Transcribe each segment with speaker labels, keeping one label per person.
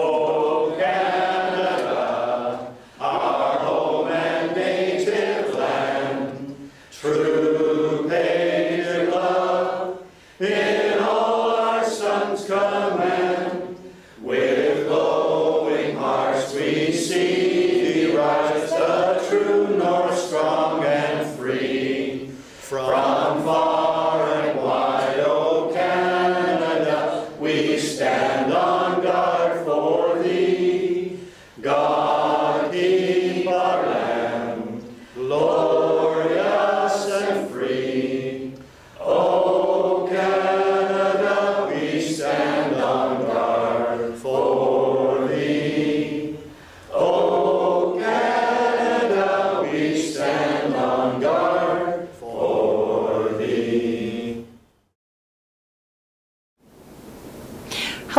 Speaker 1: Oh,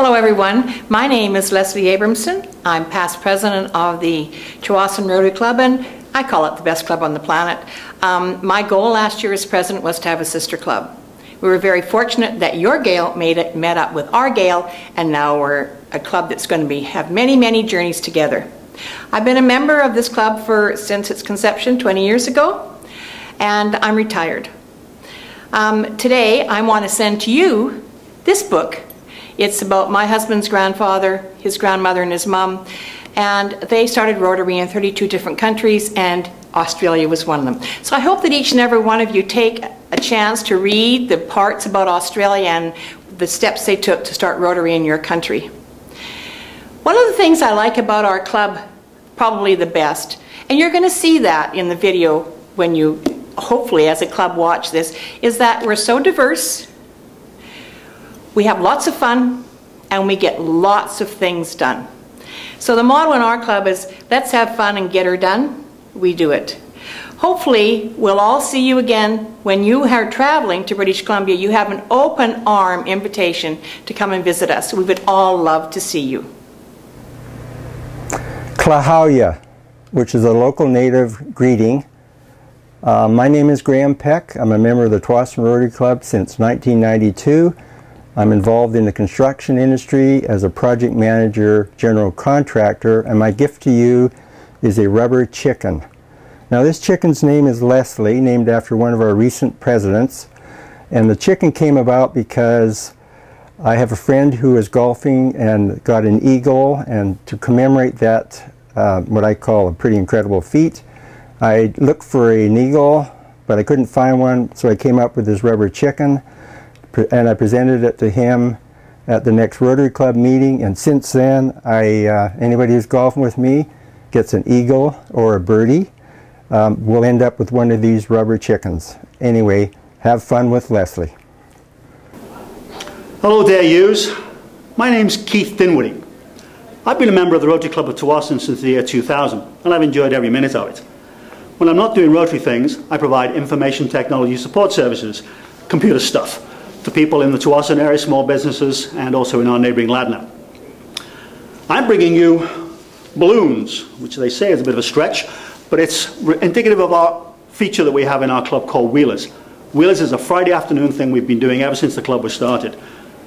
Speaker 2: Hello, everyone. My name is Leslie Abramson. I'm past president of the Tsawwassen Rotary Club, and I call it the best club on the planet. Um, my goal last year as president was to have a sister club. We were very fortunate that your Gail made it, met up with our Gail, and now we're a club that's going to be have many, many journeys together. I've been a member of this club for since its conception 20 years ago, and I'm retired. Um, today, I want to send to you this book. It's about my husband's grandfather, his grandmother, and his mom. And they started Rotary in 32 different countries, and Australia was one of them. So I hope that each and every one of you take a chance to read the parts about Australia and the steps they took to start Rotary in your country. One of the things I like about our club, probably the best, and you're going to see that in the video when you, hopefully as a club watch this, is that we're so diverse, we have lots of fun, and we get lots of things done. So the motto in our club is, let's have fun and get her done. We do it. Hopefully, we'll all see you again when you are traveling to British Columbia. You have an open arm invitation to come and visit us. We would all love to see you.
Speaker 3: Klahowya, which is a local native greeting. Uh, my name is Graham Peck. I'm a member of the Tsawwassen Rotary Club since 1992. I'm involved in the construction industry as a project manager, general contractor, and my gift to you is a rubber chicken. Now this chicken's name is Leslie, named after one of our recent presidents. And the chicken came about because I have a friend who is golfing and got an eagle, and to commemorate that, uh, what I call a pretty incredible feat, I looked for an eagle, but I couldn't find one, so I came up with this rubber chicken, and I presented it to him at the next Rotary Club meeting, and since then, I, uh, anybody who's golfing with me gets an eagle or a birdie, um, we'll end up with one of these rubber chickens. Anyway, have fun with Leslie.
Speaker 4: Hello there, yous. My name's Keith Dinwiddie. I've been a member of the Rotary Club of Tsawwassen since the year 2000, and I've enjoyed every minute of it. When I'm not doing Rotary things, I provide information technology support services, computer stuff, to people in the Tsawwassen area, small businesses, and also in our neighbouring Ladner. I'm bringing you balloons, which they say is a bit of a stretch, but it's indicative of our feature that we have in our club called Wheelers. Wheelers is a Friday afternoon thing we've been doing ever since the club was started.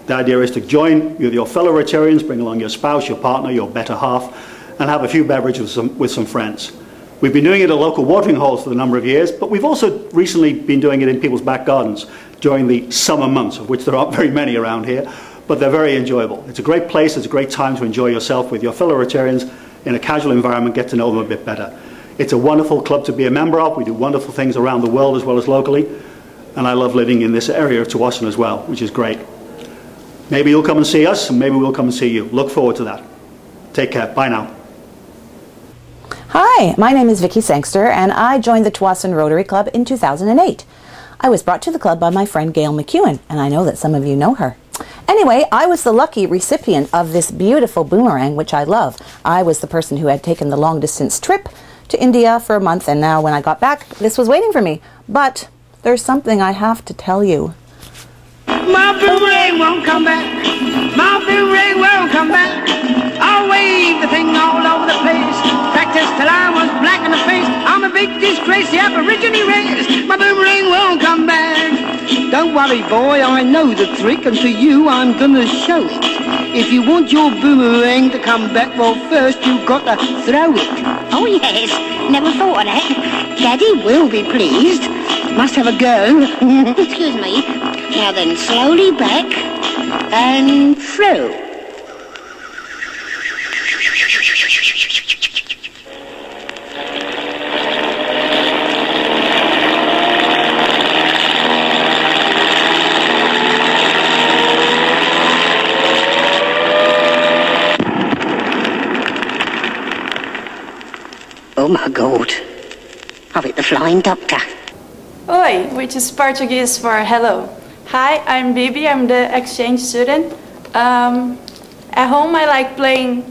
Speaker 4: The idea is to join your fellow Rotarians, bring along your spouse, your partner, your better half, and have a few beverages with some, with some friends. We've been doing it at local watering holes for a number of years, but we've also recently been doing it in people's back gardens during the summer months, of which there aren't very many around here, but they're very enjoyable. It's a great place, it's a great time to enjoy yourself with your fellow Rotarians in a casual environment, get to know them a bit better. It's a wonderful club to be a member of. We do wonderful things around the world as well as locally, and I love living in this area of Tsawwassen as well, which is great. Maybe you'll come and see us, and maybe we'll come and see you. Look forward to that. Take care. Bye now.
Speaker 5: Hi, my name is Vicki Sangster, and I joined the Tsawwassen Rotary Club in 2008. I was brought to the club by my friend Gail McEwen, and I know that some of you know her. Anyway, I was the lucky recipient of this beautiful boomerang, which I love. I was the person who had taken the long distance trip to India for a month, and now when I got back, this was waiting for me. But there's something I have to tell you.
Speaker 6: My boomerang won't come back. My boomerang won't come back. I'll wave the thing all over the place. Practice till I was black in the face. I'm a big disgrace, the aborigine race. My boomerang won't come. Don't worry, boy, I know the trick, and to you I'm gonna show it. If you want your boomerang to come back, well, first you've got to throw it.
Speaker 7: Oh, yes. Never thought of that. Daddy will be pleased.
Speaker 6: Must have a go.
Speaker 7: Excuse me. Now then, slowly back and through. Oh my God. Have it the flying doctor.
Speaker 8: Oi, which is Portuguese for hello. Hi, I'm Bibi, I'm the exchange student. Um, at home I like playing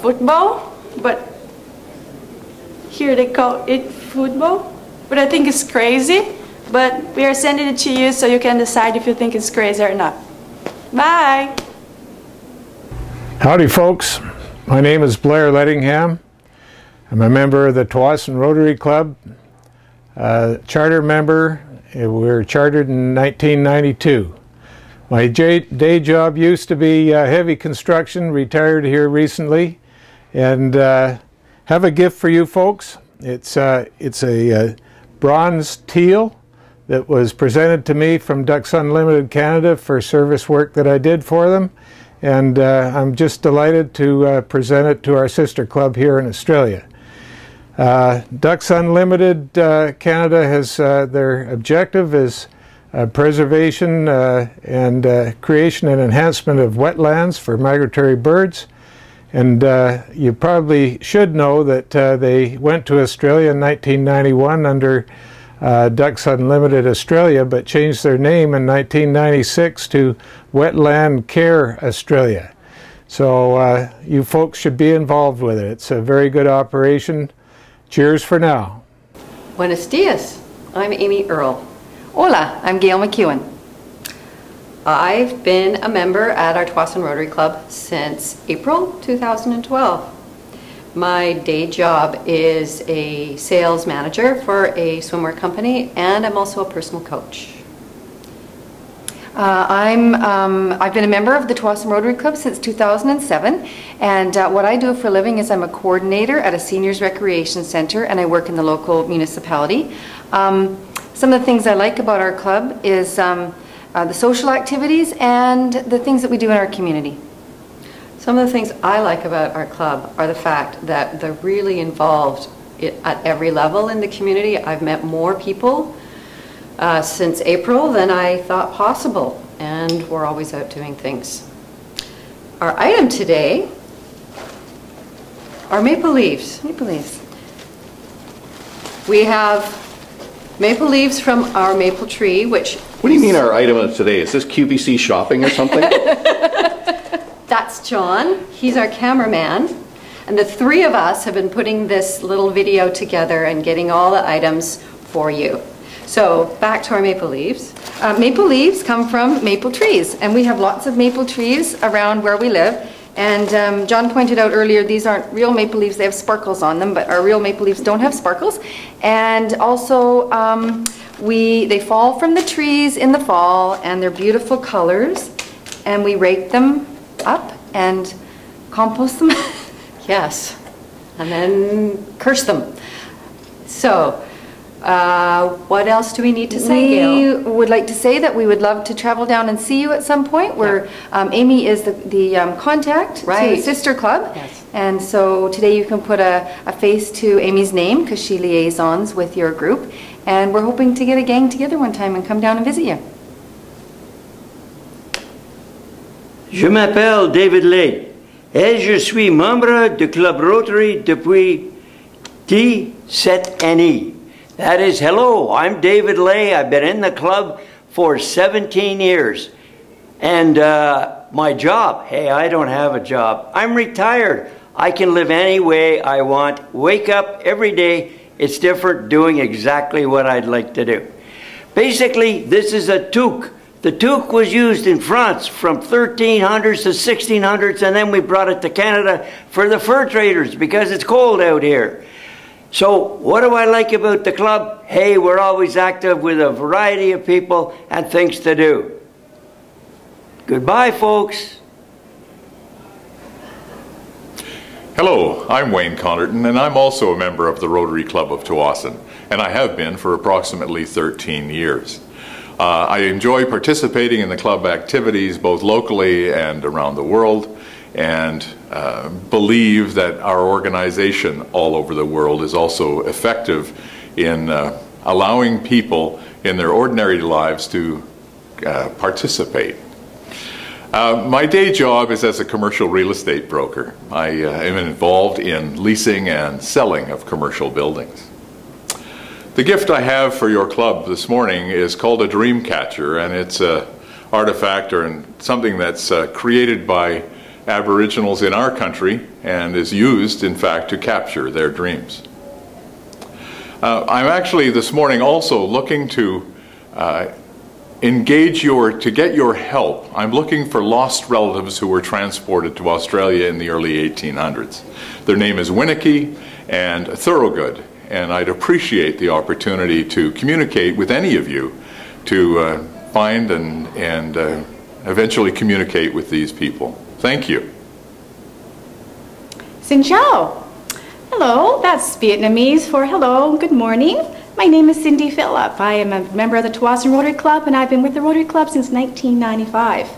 Speaker 8: football, but here they call it football. But I think it's crazy, but we are sending it to you so you can decide if you think it's crazy or not. Bye!
Speaker 9: Howdy, folks. My name is Blair Lettingham. I'm a member of the Tsawwassen Rotary Club, charter member. We were chartered in 1992. My day job used to be uh, heavy construction, retired here recently, and uh, have a gift for you folks. It's, uh, it's a uh, bronze teal that was presented to me from Ducks Unlimited Canada for service work that I did for them. And uh, I'm just delighted to present it to our sister club here in Australia. Uh, Ducks Unlimited uh, Canada has uh, their objective is uh, preservation uh, and creation and enhancement of wetlands for migratory birds. And you probably should know that they went to Australia in 1991 under uh, Ducks Unlimited Australia, but changed their name in 1996 to Wetland Care Australia. So uh, you folks should be involved with it. It's a very good operation. Cheers for now.
Speaker 10: Buenos dias. I'm Amy Earle. Hola, I'm Gail McEwen. I've been a member at our Tsawwassen Rotary Club since April 2012. My day job is a sales manager for a swimwear company and I'm also a personal coach. Uh, I'm, um, I've been a member of the Tsawwassen Rotary Club since 2007, and uh, what I do for a living is I'm a coordinator at a seniors recreation center, and I work in the local municipality. Um, some of the things I like about our club is um, uh, the social activities and the things that we do in our community. Some of the things I like about our club are the fact that they're really involved at every level in the community. I've met more people uh, since April than I thought possible, and we're always out doing things. Our item today are maple leaves. Maple leaves. We have maple leaves from our maple tree, which
Speaker 11: What do you mean our item of today? Is this QVC shopping or something?
Speaker 10: That's John. He's our cameraman. And the three of us have been putting this little video together and getting all the items for you. So back to our maple leaves. Uh, maple leaves come from maple trees, and we have lots of maple trees around where we live. And um, John pointed out earlier, these aren't real maple leaves, they have sparkles on them, but our real maple leaves don't have sparkles. And also, um, we, they fall from the trees in the fall, and they're beautiful colors. And we rake them up and compost them. yes. And then curse them. So, uh, what else do we need to say, Gail? We would like to say that we would love to travel down and see you at some point. Where um, Amy is the, the um, contact to the sister club. Yes. And so today you can put a, a face to Amy's name because she liaisons with your group. And we're hoping to get a gang together one time and come down and visit you.
Speaker 12: Je m'appelle David Lay et je suis membre du Club Rotary depuis 17 années. That is, hello, I'm David Lay. I've been in the club for 17 years. And uh, my job, hey, I don't have a job. I'm retired. I can live any way I want, wake up every day. It's different doing exactly what I'd like to do. Basically, this is a toque. The toque was used in France from 1300s to 1600s, and then we brought it to Canada for the fur traders because it's cold out here. So, what do I like about the club? Hey, we're always active with a variety of people and things to do. Goodbye, folks.
Speaker 13: Hello, I'm Wayne Connerton, and I'm also a member of the Rotary Club of Tsawwassen, and I have been for approximately 13 years. Uh, I enjoy participating in the club activities both locally and around the world, and uh, believe that our organization all over the world is also effective in uh, allowing people in their ordinary lives to uh, participate. Uh, my day job is as a commercial real estate broker. I uh, am involved in leasing and selling of commercial buildings. The gift I have for your club this morning is called a dream catcher, and it's an artifact or something that's uh, created by Aboriginals in our country and is used, in fact, to capture their dreams. Uh, I'm actually this morning also looking to uh, engage your, to get your help. I'm looking for lost relatives who were transported to Australia in the early 1800s. Their name is Winnicky and Thorogood and I'd appreciate the opportunity to communicate with any of you to uh, find and, and uh, eventually communicate with these people. Thank you.
Speaker 14: Xin chào. Hello, that's Vietnamese for hello, good morning. My name is Cindy Phillip. I am a member of the Tsawwassen Rotary Club and I've been with the Rotary Club since 1995.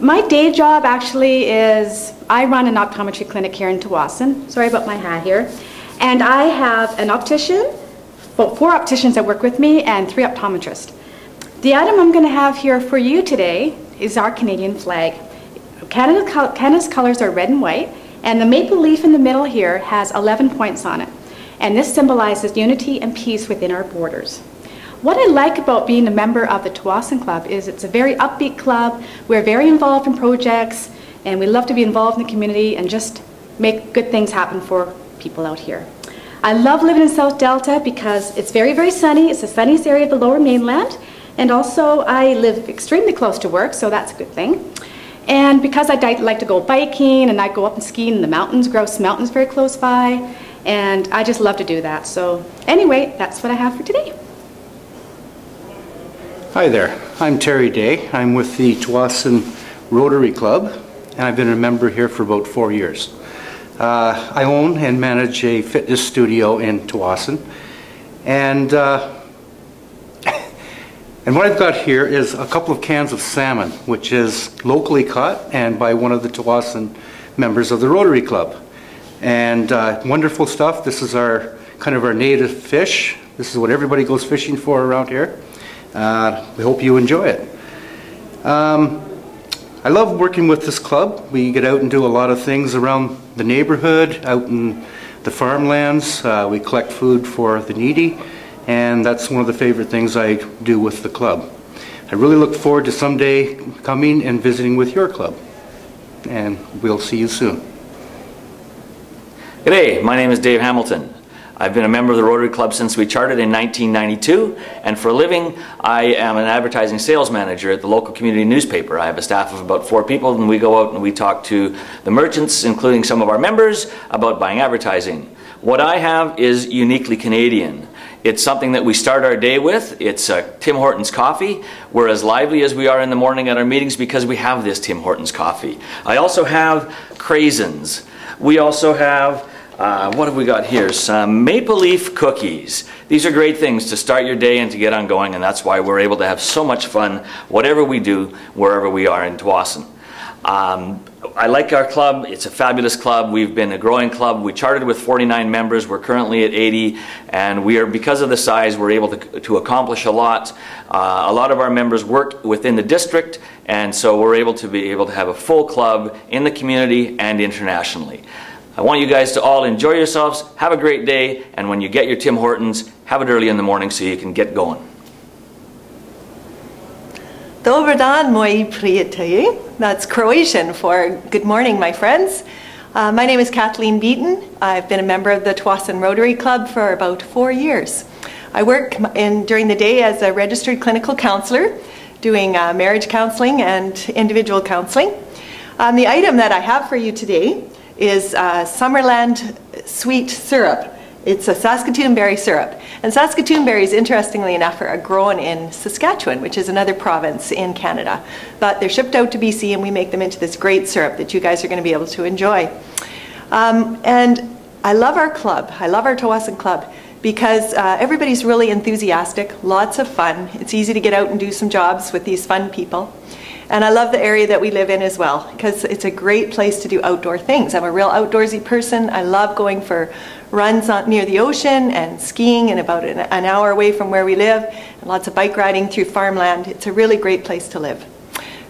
Speaker 14: My day job actually is I run an optometry clinic here in Tsawwassen. Sorry about my hat here. And I have an optician, well, four opticians that work with me, and three optometrists. The item I'm going to have here for you today is our Canadian flag. Canada, Canada's colors are red and white, and the maple leaf in the middle here has 11 points on it. And this symbolizes unity and peace within our borders. What I like about being a member of the Tsawwassen Club is it's a very upbeat club. We're very involved in projects, and we love to be involved in the community and just make good things happen for people out here. I love living in South Delta because it's very, very sunny. It's the sunniest area of the lower mainland. And also, I live extremely close to work, so that's a good thing. And because I like to go biking and I go up and skiing in the mountains, Grouse Mountains very close by, and I just love to do that. So anyway, that's what I have for today.
Speaker 15: Hi there, I'm Terry Day. I'm with the Tsawwassen Rotary Club, and I've been a member here for about four years. Uh, I own and manage a fitness studio in Tsawwassen. And, uh, and what I've got here is a couple of cans of salmon, which is locally caught and by one of the Tsawwassen members of the Rotary Club. And uh, wonderful stuff. This is our kind of our native fish. This is what everybody goes fishing for around here. Uh, we hope you enjoy it. Um, I love working with this club. We get out and do a lot of things around the neighborhood, out in the farmlands. Uh, we collect food for the needy, and that's one of the favorite things I do with the club. I really look forward to someday coming and visiting with your club, and we'll see you soon.
Speaker 16: G'day, my name is Dave Hamilton. I've been a member of the Rotary Club since we chartered in 1992, and for a living, I am an advertising sales manager at the local community newspaper. I have a staff of about four people, and we go out and we talk to the merchants, including some of our members, about buying advertising. What I have is uniquely Canadian. It's something that we start our day with. It's uh, Tim Hortons coffee. We're as lively as we are in the morning at our meetings because we have this Tim Hortons coffee. I also have craisins. We also have uh, what have we got here? Some maple leaf cookies. These are great things to start your day and to get on going, and that's why we're able to have so much fun, whatever we do, wherever we are in Tsawwassen. Um, I like our club. It's a fabulous club. We've been a growing club. We charted with 49 members. We're currently at 80, and we are because of the size, we're able to, to accomplish a lot. Uh, a lot of our members work within the district, and so we're able to be able to have a full club in the community and internationally. I want you guys to all enjoy yourselves, have a great day, and when you get your Tim Hortons, have it early in the morning so you can get going.
Speaker 17: Dobar dan, moi prijatelji. That's Croatian for good morning, my friends. Uh, my name is Kathleen Beaton. I've been a member of the Tsawwassen Rotary Club for about four years. I work in, during the day as a registered clinical counselor, doing uh, marriage counseling and individual counseling. Um, the item that I have for you today is uh, Summerland sweet syrup. It's a Saskatoon berry syrup. And Saskatoon berries, interestingly enough, are grown in Saskatchewan, which is another province in Canada. But they're shipped out to BC and we make them into this great syrup that you guys are going to be able to enjoy. Um, and I love our club. I love our Tsawwassen Club because uh, everybody's really enthusiastic, lots of fun. It's easy to get out and do some jobs with these fun people. And I love the area that we live in as well because it's a great place to do outdoor things. I'm a real outdoorsy person. I love going for runs on, near the ocean and skiing and about an, an hour away from where we live and lots of bike riding through farmland. It's a really great place to live.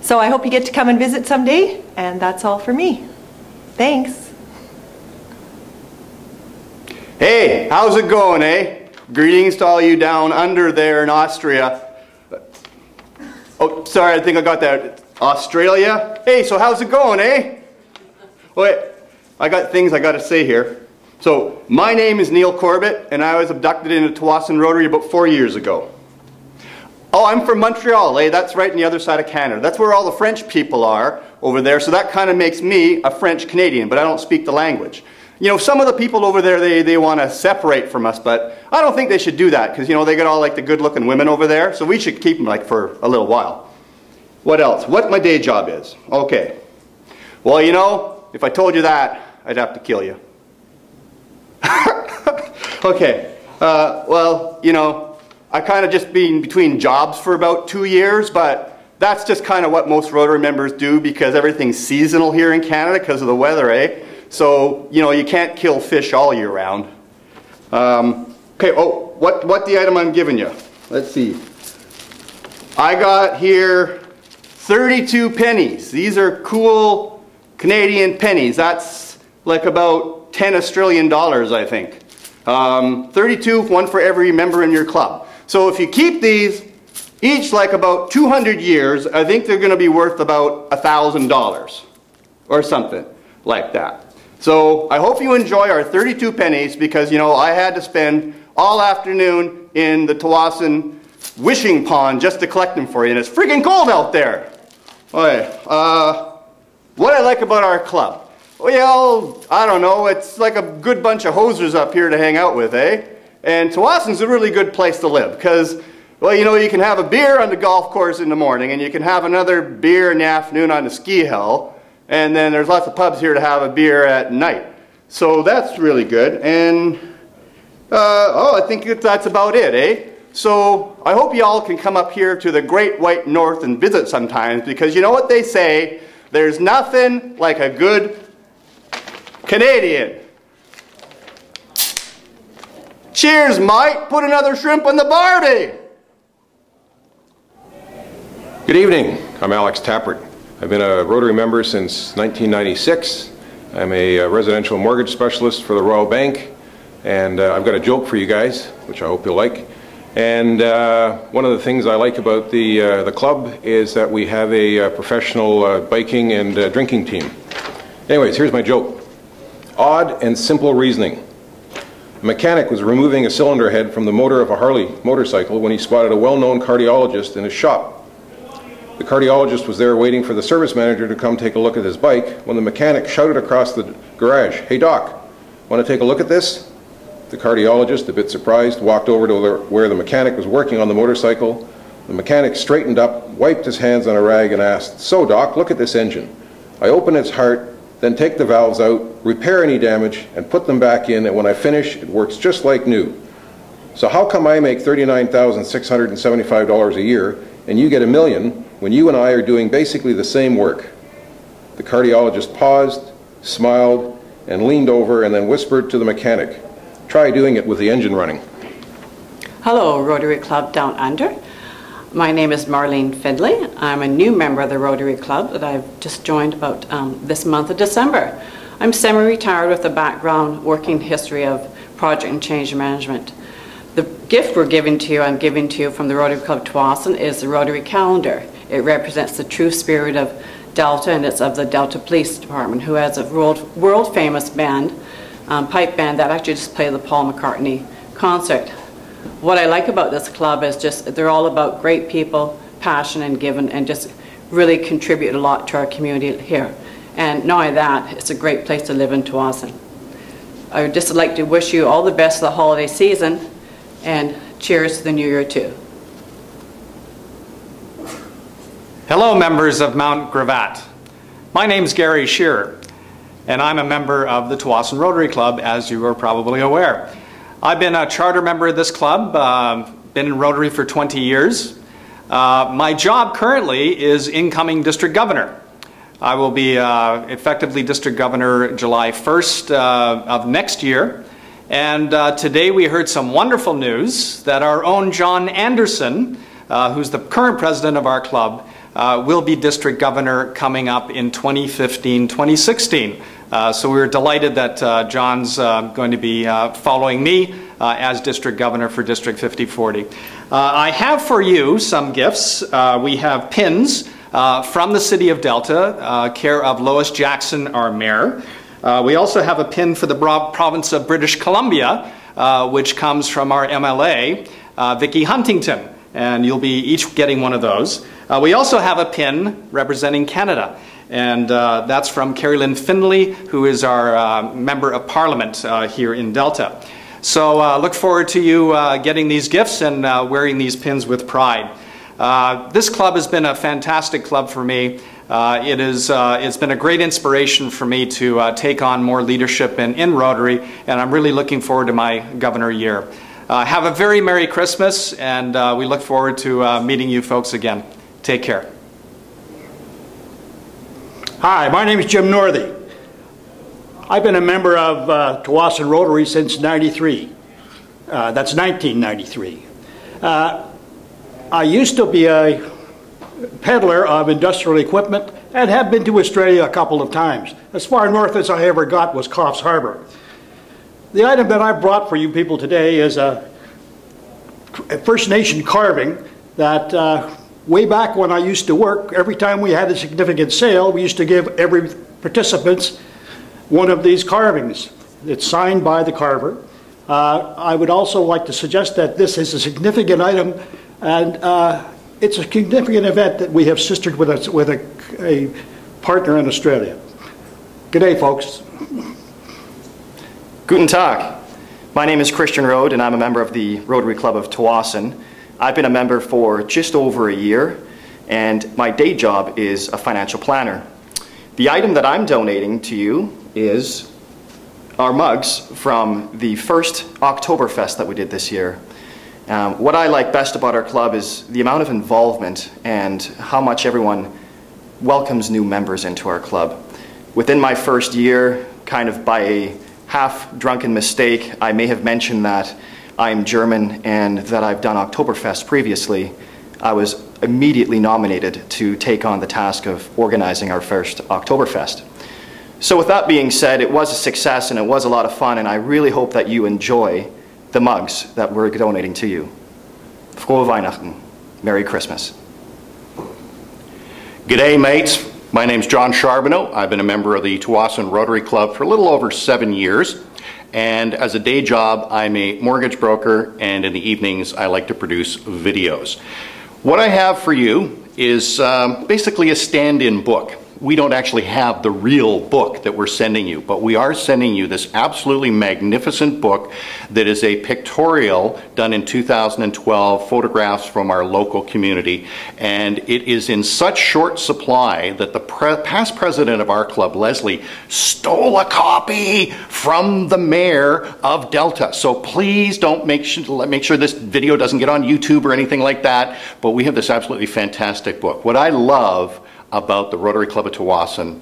Speaker 17: So I hope you get to come and visit someday and that's all for me. Thanks.
Speaker 1: Hey, how's it going, eh? Greetings to all you down under there in Austria. Oh, sorry, I think I got that. Australia? Hey, so how's it going, eh? Wait, I got things I got to say here. So, my name is Neil Corbett, and I was abducted into Tsawwassen Rotary about four years ago. Oh, I'm from Montreal, eh? That's right on the other side of Canada. That's where all the French people are over there, so that kind of makes me a French Canadian, but I don't speak the language you know, some of the people over there, they, they want to separate from us, but I don't think they should do that because, you know, they got all like the good looking women over there, so we should keep them like for a little while. What else? What my day job is. Okay. Well, you know, if I told you that, I'd have to kill you. okay. Uh, well, you know, I kind of just been between jobs for about two years, but that's just kind of what most Rotary members do because everything's seasonal here in Canada because of the weather, eh? So, you know, you can't kill fish all year round. Um, okay, oh, what, what the item I'm giving you? Let's see. I got here 32 pennies. These are cool Canadian pennies. That's like about 10 Australian dollars, I think. Um, 32, one for every member in your club. So if you keep these, each like about 200 years, I think they're going to be worth about $1,000 or something like that. So I hope you enjoy our 32 pennies because, you know, I had to spend all afternoon in the Tsawwassen wishing pond just to collect them for you, and it's freaking cold out there. Okay, uh, what I like about our club? Well, I don't know, it's like a good bunch of hosers up here to hang out with, eh? And Tsawwassen's a really good place to live because, well, you know, you can have a beer on the golf course in the morning and you can have another beer in the afternoon on the ski hill and then there's lots of pubs here to have a beer at night. So that's really good. And, uh, oh, I think that's about it, eh? So I hope y'all can come up here to the Great White North and visit sometimes because you know what they say? There's nothing like a good Canadian. Cheers, Mike. Put another shrimp on the Barbie.
Speaker 18: Good evening. I'm Alex Tappert. I've been a Rotary member since 1996. I'm a, uh, residential mortgage specialist for the Royal Bank, and uh, I've got a joke for you guys, which I hope you'll like. And uh, one of the things I like about the, uh, the club is that we have a, uh, professional uh, biking and drinking team. Anyways, here's my joke. Odd and simple reasoning. A mechanic was removing a cylinder head from the motor of a Harley motorcycle when he spotted a well-known cardiologist in his shop. The cardiologist was there waiting for the service manager to come take a look at his bike when the mechanic shouted across the garage, Hey doc, want to take a look at this? The cardiologist, a bit surprised, walked over to where the mechanic was working on the motorcycle. The mechanic straightened up, wiped his hands on a rag and asked, So doc, look at this engine. I open its heart, then take the valves out, repair any damage, and put them back in, and when I finish, it works just like new. So how come I make $39,675 a year and you get a million when you and I are doing basically the same work. The cardiologist paused, smiled, and leaned over and then whispered to the mechanic, try doing it with the engine running.
Speaker 19: Hello, Rotary Club Down Under. My name is Marlene Findlay. I'm a new member of the Rotary Club that I've just joined about um, this month of December. I'm semi-retired with a background working history of project and change management. The gift we're giving to you, I'm giving to you from the Rotary Club Tsawwassen is the Rotary Calendar. It represents the true spirit of Delta, and it's of the Delta Police Department, who has a world, world famous band, um, pipe band, that actually just played the Paul McCartney concert. What I like about this club is just they're all about great people, passion and giving, and just really contribute a lot to our community here. And not only that, it's a great place to live in Tsawwassen. I would just like to wish you all the best of the holiday season and cheers to the new year too.
Speaker 20: Hello, members of Mount Gravatt. My name's Gary Shearer, and I'm a member of the Tsawwassen Rotary Club, as you are probably aware. I've been a charter member of this club, uh, been in Rotary for 20 years. Uh, my job currently is incoming district governor. I will be uh, effectively district governor July 1st uh, of next year. And uh, today we heard some wonderful news that our own John Anderson, uh, who's the current president of our club, will be district governor coming up in 2015 2016. Uh, so we're delighted that uh, John's uh, going to be uh, following me uh, as district governor for District 5040. Uh, I have for you some gifts. we have pins from the city of Delta, care of Lois Jackson, our mayor. we also have a pin for the province of British Columbia, which comes from our MLA, Vicki Huntington, and you'll be each getting one of those. Uh, we also have a pin representing Canada, and uh, that's from Kerry-Lynne Findlay, who is our uh, Member of Parliament uh, here in Delta. So uh, look forward to you uh, getting these gifts and wearing these pins with pride. this club has been a fantastic club for me. it is, it's been a great inspiration for me to take on more leadership in, in Rotary, and I'm really looking forward to my governor year. have a very Merry Christmas, and we look forward to meeting you folks again. Take care.
Speaker 21: Hi, my name is Jim Northey. I've been a member of uh, Rotary since 93. Uh, that's 1993. Uh, I used to be a peddler of industrial equipment and have been to Australia a couple of times. As far north as I ever got was Coffs Harbour. The item that I brought for you people today is a First Nation carving that uh, way back when I used to work, every time we had a significant sale, we used to give every participants one of these carvings. It's signed by the carver. Uh, I would also like to suggest that this is a significant item and uh, it's a significant event that we have sistered with, us, with a, a partner in Australia. Good day, folks.
Speaker 22: Guten Tag. My name is Christian Rode and I'm a member of the Rotary Club of Tsawwassen. I've been a member for just over a year, and my day job is a financial planner. The item that I'm donating to you is our mugs from the first Oktoberfest that we did this year. Um, what I like best about our club is the amount of involvement and how much everyone welcomes new members into our club. Within my first year, kind of by a half drunken mistake, I may have mentioned that I'm German and that I've done Oktoberfest previously, I was immediately nominated to take on the task of organizing our first Oktoberfest. So with that being said, it was a success and it was a lot of fun and I really hope that you enjoy the mugs that we're donating to you. Frohe Weihnachten. Merry Christmas.
Speaker 11: G'day mates. My name's John Charbonneau. I've been a member of the Tsawwassen Rotary Club for a little over seven years. And as a day job, I'm a mortgage broker, and in the evenings, I like to produce videos. What I have for you is um, basically a stand-in book we don't actually have the real book that we're sending you, but we are sending you this absolutely magnificent book that is a pictorial done in 2012, photographs from our local community. And it is in such short supply that the pre past president of our club, Leslie, stole a copy from the mayor of Delta. So please don't make sure, make sure this video doesn't get on YouTube or anything like that, but we have this absolutely fantastic book. What I love about the Rotary Club of Tsawwassen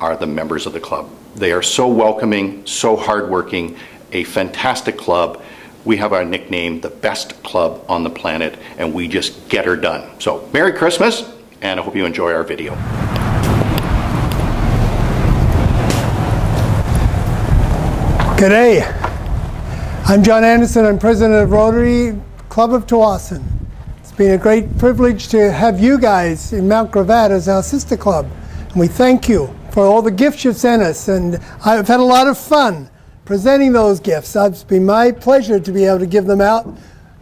Speaker 11: are the members of the club. They are so welcoming, so hardworking, a fantastic club. We have our nickname, the best club on the planet, and we just get her done. So, Merry Christmas, and I hope you enjoy our video.
Speaker 23: G'day. I'm John Anderson. I'm president of Rotary Club of Tsawwassen. It's been a great privilege to have you guys in Mount Gravatt as our sister club. And we thank you for all the gifts you've sent us. And I've had a lot of fun presenting those gifts. It's been my pleasure to be able to give them out.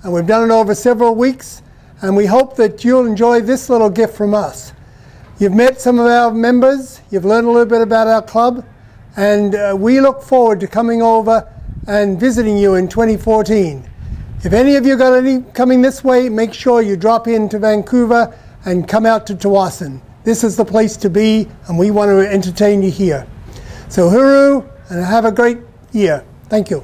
Speaker 23: And we've done it over several weeks. And we hope that you'll enjoy this little gift from us. You've met some of our members. You've learned a little bit about our club. and uh, we look forward to coming over and visiting you in 2014. If any of you got any coming this way, make sure you drop into Vancouver and come out to Tsawwassen. This is the place to be, and we want to entertain you here. So, hooroo, and have a great year. Thank you.